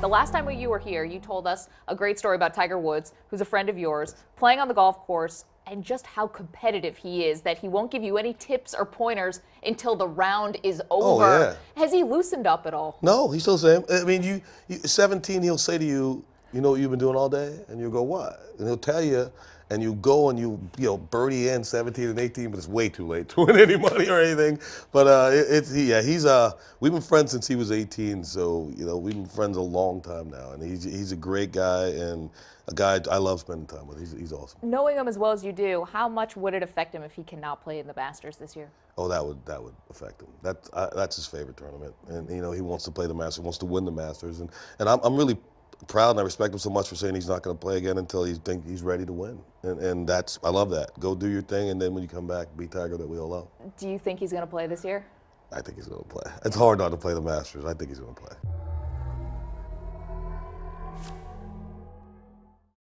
The last time you were here, you told us a great story about Tiger Woods, who's a friend of yours, playing on the golf course, and just how competitive he is, that he won't give you any tips or pointers until the round is oh, over. Oh, yeah. Has he loosened up at all? No, he's still the same. I mean, you, you 17, he'll say to you, you know what you've been doing all day? And you'll go, what? And he'll tell you, and you go and you, you know, birdie in 17 and 18, but it's way too late to win any money or anything. But uh, it, it's, he, yeah, he's, uh, we've been friends since he was 18, so, you know, we've been friends a long time now. And he's, he's a great guy and a guy I love spending time with. He's, he's awesome. Knowing him as well as you do, how much would it affect him if he cannot play in the Masters this year? Oh, that would that would affect him. That uh, that's his favorite tournament, and you know he wants to play the Masters, wants to win the Masters, and and I'm I'm really proud and I respect him so much for saying he's not going to play again until he think he's ready to win, and and that's I love that. Go do your thing, and then when you come back, be Tiger that we all love. Do you think he's going to play this year? I think he's going to play. It's hard not to play the Masters. I think he's going to play.